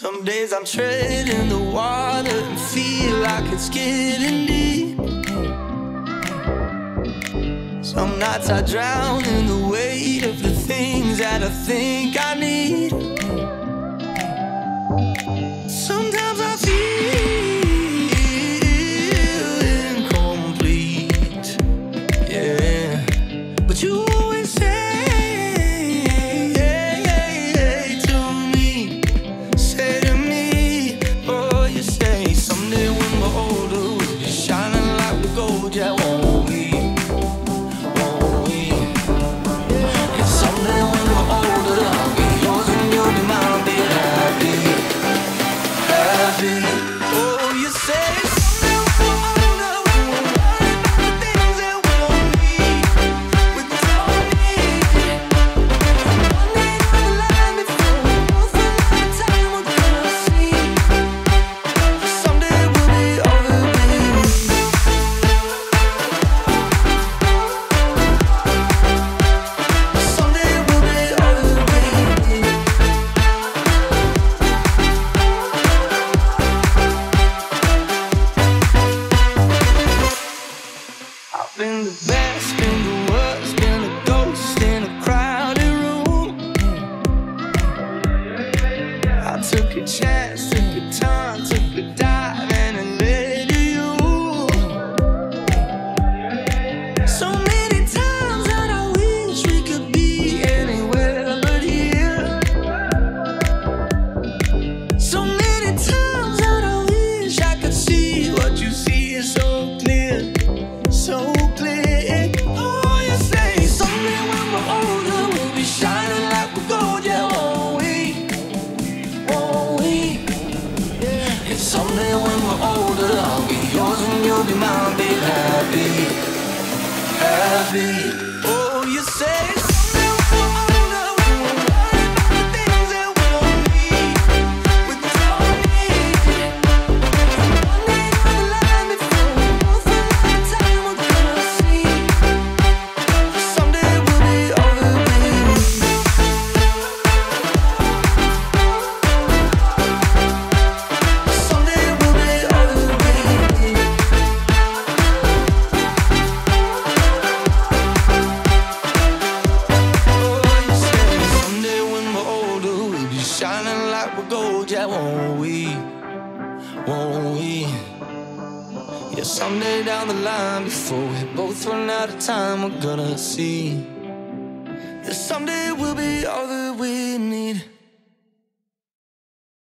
Some days I'm treading the water and feel like it's getting deep. Some nights I drown in the weight of the things that I think I need. Sometimes I feel incomplete, yeah. But you been the best, been the worst, been a ghost in a crowded room. I took a chance. be mine, be happy, happy. Oh, you say. Shining like we're gold, yeah, won't we? Won't we? Yeah, someday down the line, before we both run out of time, we're gonna see that someday we'll be all that we need.